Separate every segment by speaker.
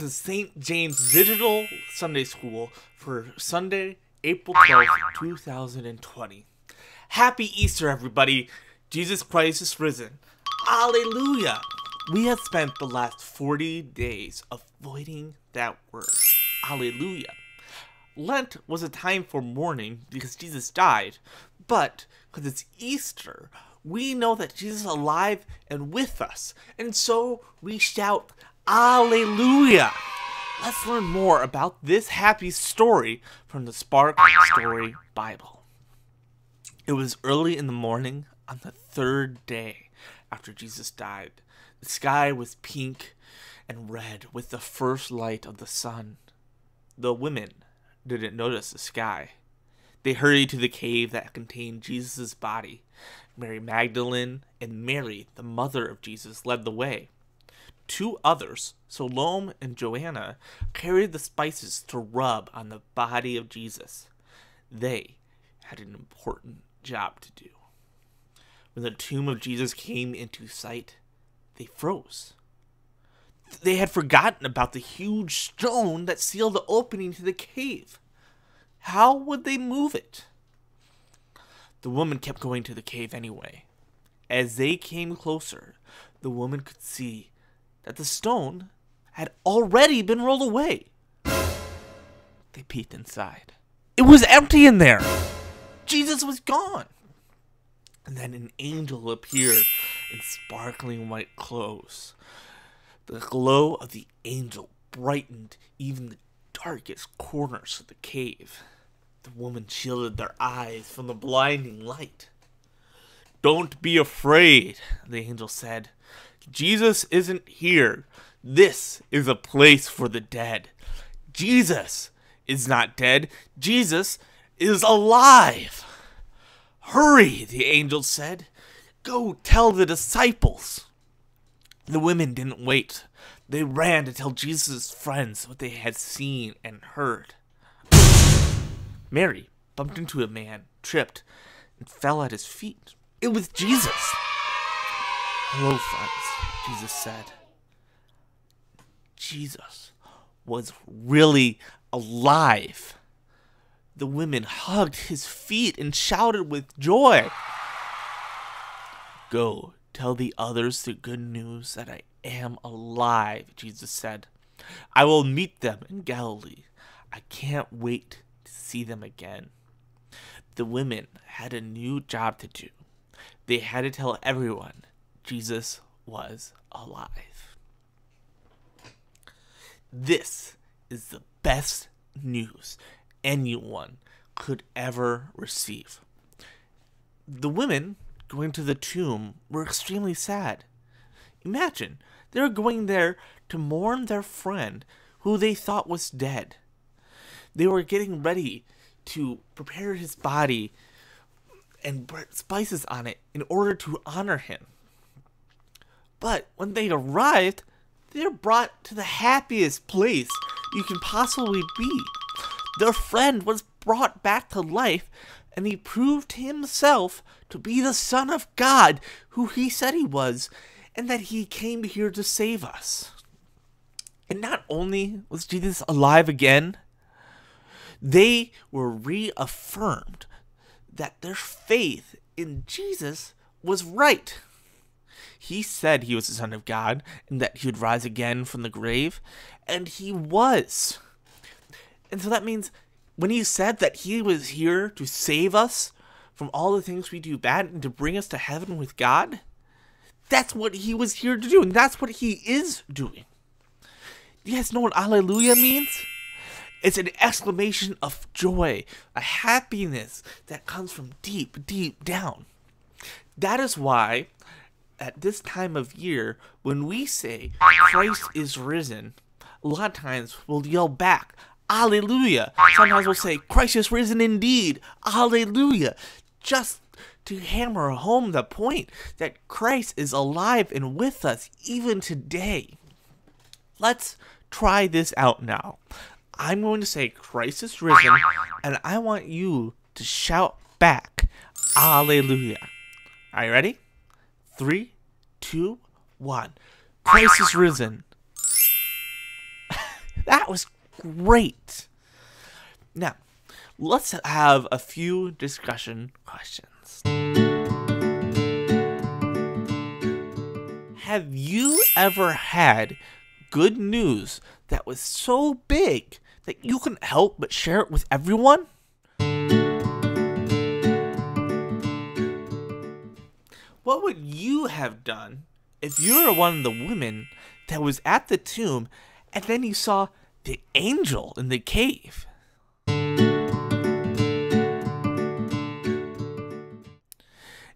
Speaker 1: to St. James Digital Sunday School for Sunday, April 12th, 2020. Happy Easter, everybody! Jesus Christ is risen. Alleluia! We have spent the last 40 days avoiding that word. Alleluia. Lent was a time for mourning because Jesus died, but because it's Easter, we know that Jesus is alive and with us, and so we shout Alleluia! Let's learn more about this happy story from the Spark Story Bible. It was early in the morning on the third day after Jesus died. The sky was pink and red with the first light of the sun. The women didn't notice the sky. They hurried to the cave that contained Jesus' body. Mary Magdalene and Mary, the mother of Jesus, led the way. Two others, Salome and Joanna, carried the spices to rub on the body of Jesus. They had an important job to do. When the tomb of Jesus came into sight, they froze. They had forgotten about the huge stone that sealed the opening to the cave. How would they move it? The woman kept going to the cave anyway. As they came closer, the woman could see that the stone had already been rolled away. They peeked inside. It was empty in there. Jesus was gone. And then an angel appeared in sparkling white clothes. The glow of the angel brightened even the darkest corners of the cave. The woman shielded their eyes from the blinding light. Don't be afraid, the angel said. Jesus isn't here. This is a place for the dead. Jesus is not dead. Jesus is alive. Hurry, the angel said. Go tell the disciples. The women didn't wait. They ran to tell Jesus' friends what they had seen and heard. Mary bumped into a man, tripped, and fell at his feet. It was Jesus. Hello, friends, Jesus said. Jesus was really alive. The women hugged his feet and shouted with joy. Go tell the others the good news that I am alive, Jesus said. I will meet them in Galilee. I can't wait to see them again. The women had a new job to do. They had to tell everyone Jesus was alive. This is the best news anyone could ever receive. The women going to the tomb were extremely sad. Imagine, they were going there to mourn their friend who they thought was dead. They were getting ready to prepare his body and put spices on it in order to honor him. But when they arrived, they were brought to the happiest place you can possibly be. Their friend was brought back to life, and he proved himself to be the Son of God, who he said he was, and that he came here to save us. And not only was Jesus alive again, they were reaffirmed that their faith in Jesus was right. He said he was the Son of God and that he would rise again from the grave, and he was. And so that means when he said that he was here to save us from all the things we do bad and to bring us to heaven with God, that's what he was here to do, and that's what he is doing. You guys know what Alleluia means? It's an exclamation of joy, a happiness that comes from deep, deep down. That is why, at this time of year, when we say Christ is risen, a lot of times we'll yell back, Alleluia. Sometimes we'll say, Christ is risen indeed. Alleluia. Just to hammer home the point that Christ is alive and with us even today. Let's try this out now. I'm going to say Christ is risen, and I want you to shout back, Alleluia. Are you ready? Three, two, one. Christ is risen. That was great. Now, let's have a few discussion questions. Have you ever had good news that was so big that you couldn't help but share it with everyone? What would you have done if you were one of the women that was at the tomb and then you saw the angel in the cave? And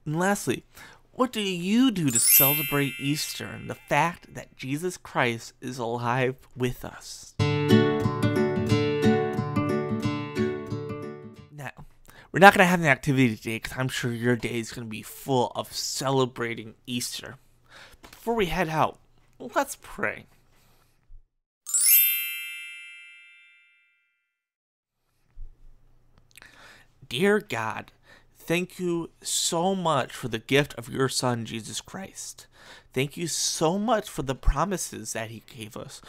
Speaker 1: lastly, what do you do to celebrate Easter and the fact that Jesus Christ is alive with us? We're not going to have an activity today because I'm sure your day is going to be full of celebrating Easter. Before we head out, let's pray. Dear God, thank you so much for the gift of your Son, Jesus Christ. Thank you so much for the promises that He gave us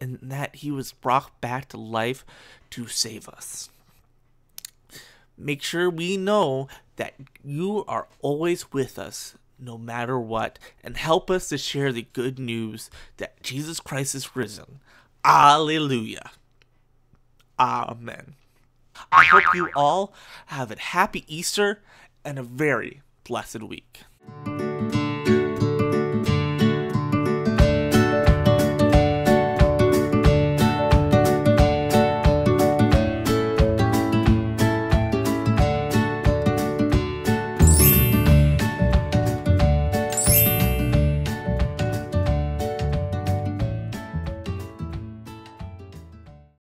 Speaker 1: and that He was brought back to life to save us. Make sure we know that you are always with us no matter what and help us to share the good news that Jesus Christ is risen. Alleluia. Amen. I hope you all have a happy Easter and a very blessed week.